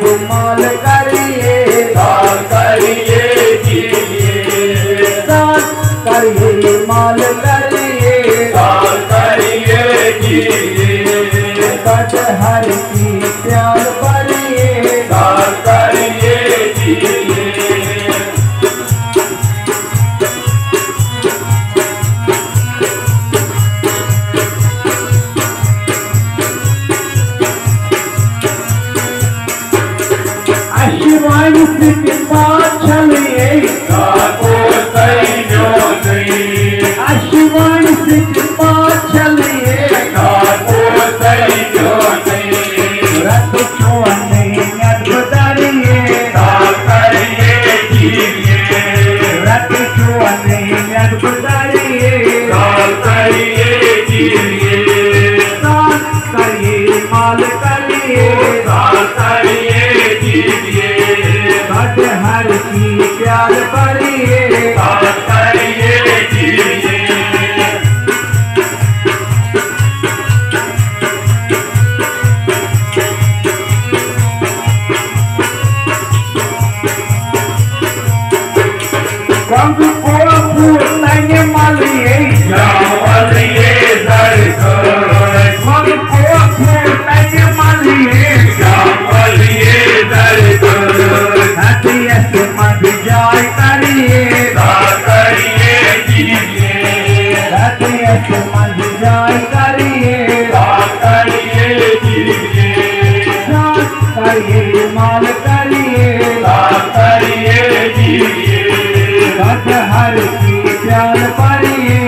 गुमाल करिए दान करिए दान करिए माल करिए दान करिए हर की प्यार करिए दान करिए करिए जिए। साथ करिए माल करिए। साथ करिए जिए। भट हर की प्यार भरिए साथ करिए जिए। Come to प्यार पाइए।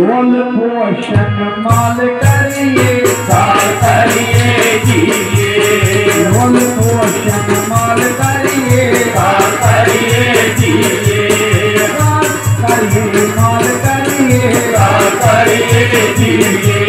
बोल पोषण माल करिए, साल करिए, जिए। बोल पोषण माल करिए, साल करिए, जिए। करिए, माल करिए, साल करिए, जिए।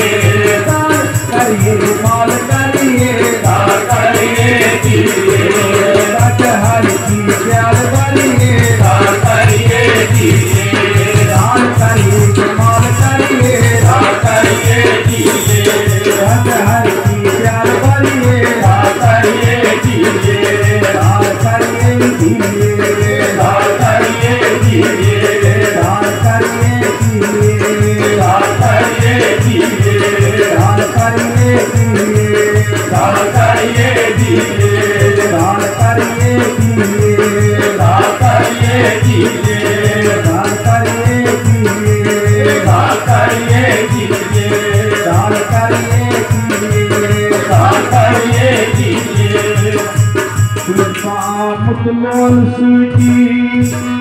मुतमोल सुजी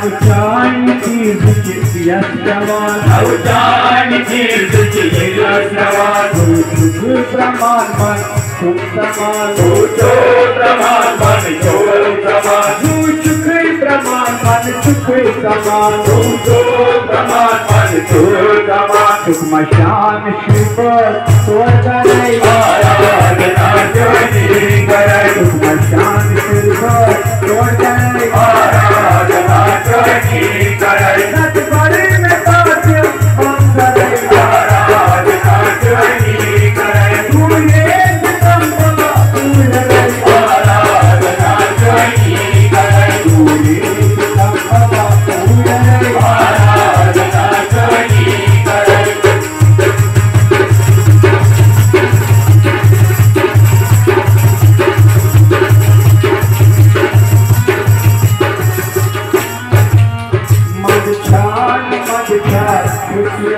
Avcani çizgi yaslavar Avcani çizgi yaslavar Kutu praman man kutu praman Kutu praman man kutu praman Kutu praman man kutu praman Kutu praman man kutu praman Sukma şan şifa sordalay Ayağına dönüp karay Sukma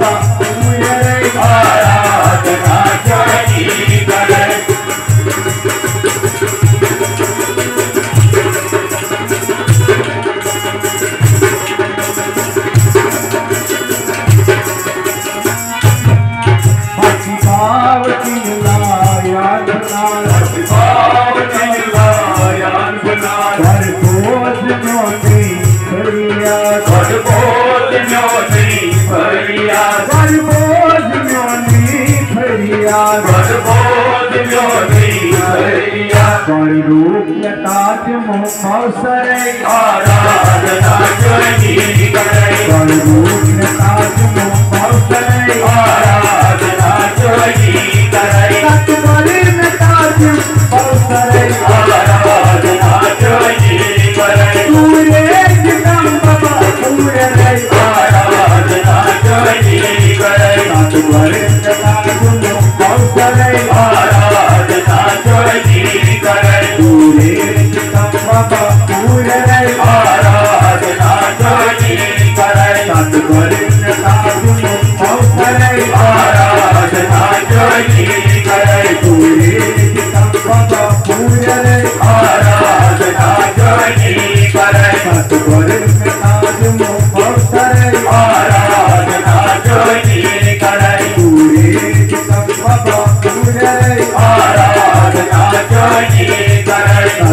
Baba. मैया भरबोध जोधिया पर रूप ताज मौसर आराधना जोगी पर रूप ताज मौसर आराधना जोगी सतगुरु में ताज मौसर आराधना जोगी पूरे जगम बाबा पूरे आराधना जोगी सतगुरु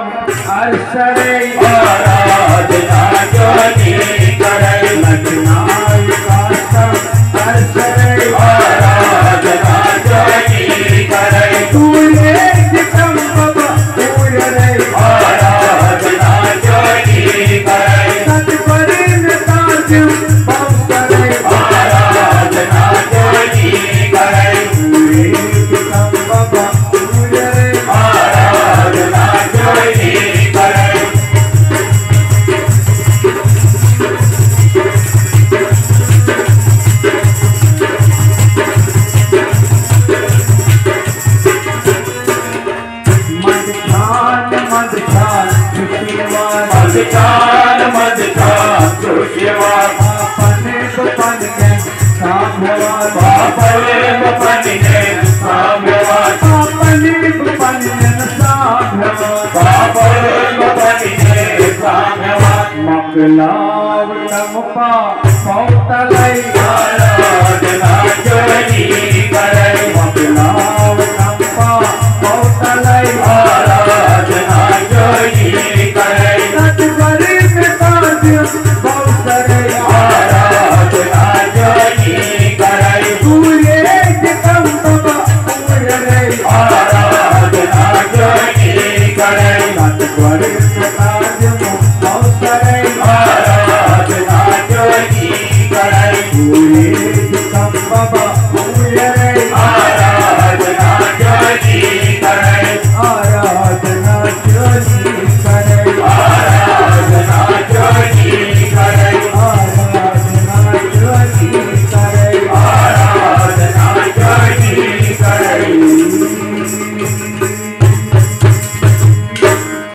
अरसरे आराधना जो नी करना मकनाव नमपा सौतलै राजनाजनी